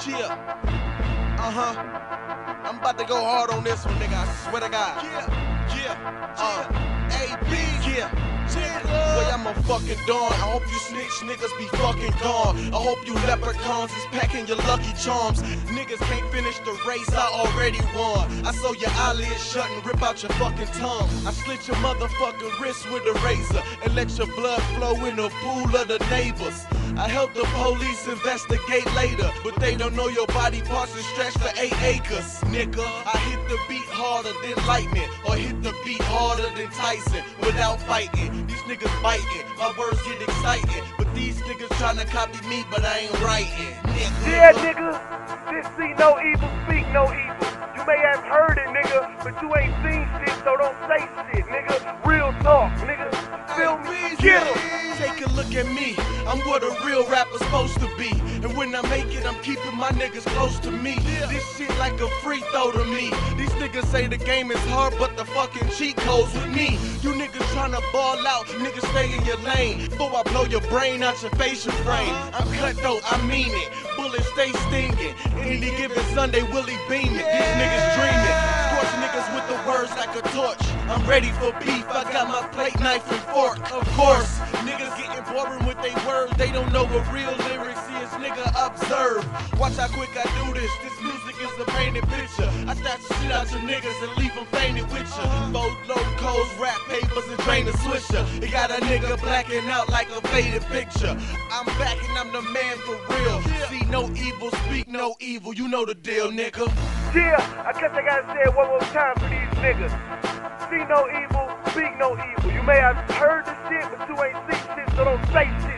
Chill. Uh huh. I'm about to go hard on this one, nigga. I swear to God. Fucking dawn. I hope you snitch niggas be fucking gone. I hope you leprechauns is packing your lucky charms. Niggas can't finish the race, I already won. I sew your eyelids shut and rip out your fucking tongue. I slit your motherfucking wrist with a razor and let your blood flow in the pool of the neighbors. I help the police investigate later, but they don't know your body parts are stretched for eight acres. Nigga, I hit the beat harder than lightning, or hit the beat harder than Tyson without fighting. These niggas biting, my words get exciting, but these niggas tryna copy me, but I ain't writing. Nigga. Yeah, nigga. This see no evil, speak no evil. You may have heard it, nigga, but you ain't seen shit, so don't say shit, nigga. Real talk, nigga. Feel me? Get 'em. Take a look at me, I'm what a real rapper's supposed to be. And when I make it, I'm keeping my niggas close to me. This shit like a free throw to me. Niggas say the game is hard, but the fucking cheat codes with me. You niggas tryna ball out, niggas stay in your lane. Before I blow your brain out your facial frame. I'm cutthroat, I mean it. Bullets stay stinging. Any given Sunday, Willie Beamen. These niggas dreaming. Scorch niggas with the words like a torch. I'm ready for beef. I got my plate, knife, and fork. Of course, niggas getting boring with they words. They don't know what real lyrics is. Nigga, observe. Watch how quick I do this. This music is a painted picture. I snatch the shit out your niggas and leave them fainted with ya. Fold locos, rap papers, and drain a swisher. It got a nigga blacking out like a faded picture. I'm back and I'm the man for real. See no evil, speak no evil. You know the deal, nigga. Yeah, I guess I gotta say it one more time for these niggas. See no evil, speak no evil. You may have heard the shit, but you ain't seen shit, so don't say shit, the